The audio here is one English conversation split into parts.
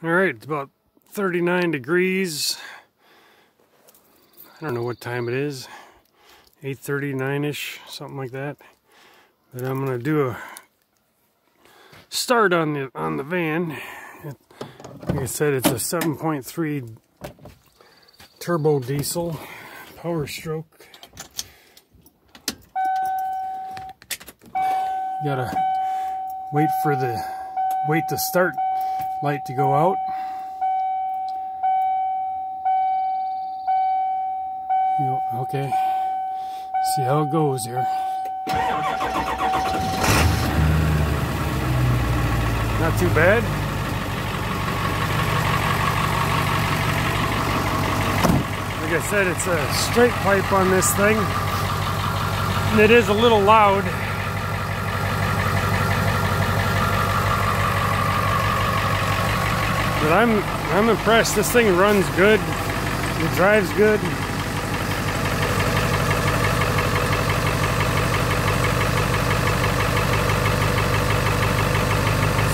All right, it's about 39 degrees. I don't know what time it is. 8.39ish, something like that. But I'm gonna do a start on the on the van. Like I said, it's a 7.3 turbo diesel, power stroke. You gotta wait for the wait to start light to go out. okay. See how it goes here. Not too bad. Like I said, it's a straight pipe on this thing. And it is a little loud. But I'm I'm impressed. This thing runs good. It drives good.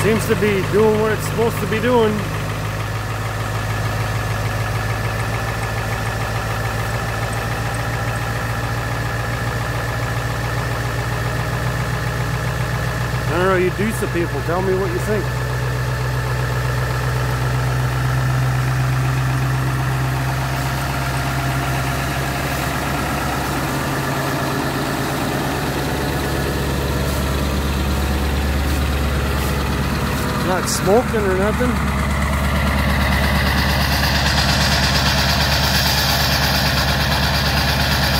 Seems to be doing what it's supposed to be doing. I don't know, you do some people, tell me what you think. Not smoking or nothing.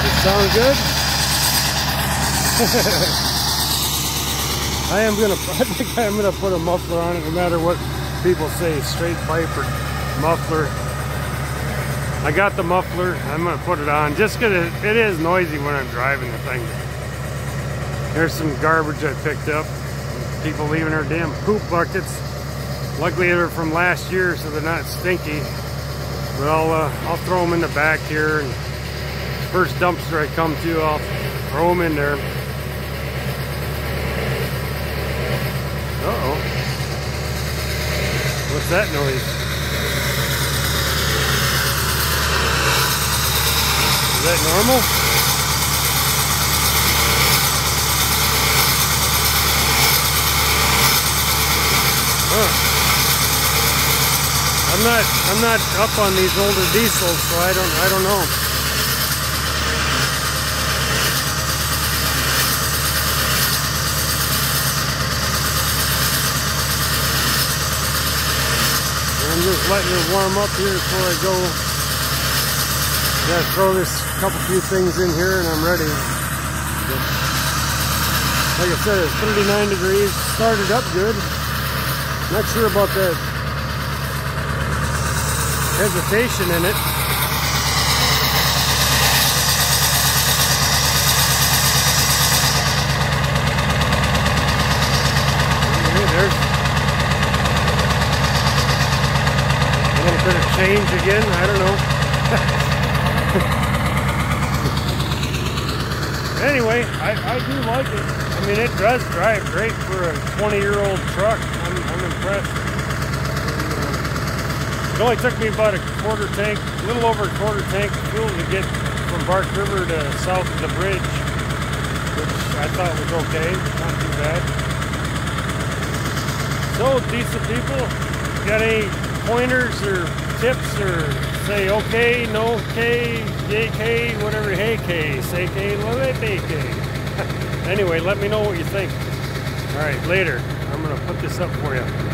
It sound good? I am gonna, I think I'm gonna put a muffler on it no matter what people say, straight pipe or muffler. I got the muffler, I'm gonna put it on just cause it, it is noisy when I'm driving the thing. There's some garbage I picked up people leaving their damn poop buckets. Luckily they're from last year so they're not stinky. But I'll, uh, I'll throw them in the back here. And first dumpster I come to, I'll throw them in there. Uh-oh. What's that noise? Is that normal? Huh. I'm not I'm not up on these older diesels, so I don't I don't know. I'm just letting it warm up here before I go. Gotta throw this couple few things in here and I'm ready. Like I said, it's 39 degrees, started up good. Not sure about the hesitation in it. there's a little bit of change again. I don't know. anyway, I, I do like it. I mean, it does drive great for a 20 year old truck. I'm, I'm impressed. It only took me about a quarter tank, a little over a quarter tank of fuel to get from Bark River to south of the bridge, which I thought was okay, not too bad. So, decent people, got any pointers or tips or say okay, no K, whatever, hey K, say K, love K. anyway, let me know what you think. All right, later. I'm going to put this up for you.